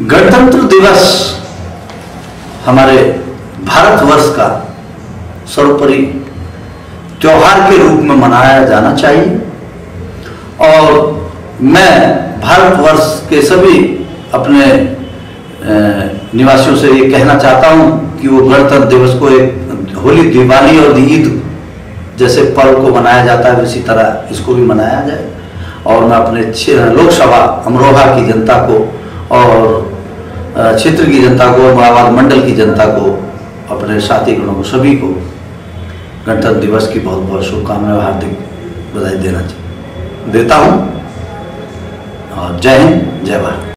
गणतंत्र दिवस हमारे भारतवर्ष का सर्वोपरि त्योहार के रूप में मनाया जाना चाहिए। और मैं भारतवर्ष के सभी अपने निवासियों से ये कहना चाहता हूँ कि वो गणतंत्र दिवस को एक होली, दिवाली और ईद जैसे पर्व को मनाया जाता है उसी तरह इसको भी मनाया जाए। और मैं अपने लोकसभा अमरोहा की जनता को और क्षेत्र की जनता को और मंडल की जनता को, अपने साथी गणों को, सभी को गणतंत्र दिवस की बहुत बहुत शुभकामनाएँ हार्दिक बधाई देना देता हूँ। और जय हिंद, जय भारत।